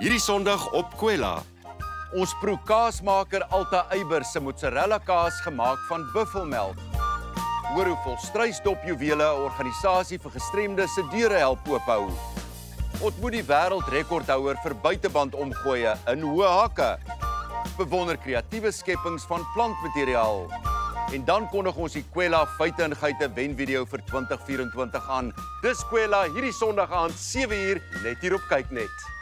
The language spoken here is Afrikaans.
Hierdie Sondag op Kwela. Ons proe kaasmaker Alta Eyber se mozzarella kaas gemaak van buffelmelk. Hoor hoe volstruisdop juwele 'n organisasie vir gestremdes se deure help oophou. Ontmoet die wêreldrekordhouer vir buiteband omgooie in hoë hakke. Bewonder kreatiewe skepings van plantmateriaal. En dan kondig ons die Kwela feite en geite wenvideo vir 2024 aan. Dis Kwela hierdie Sondag aand 7uur net hier op kyk net.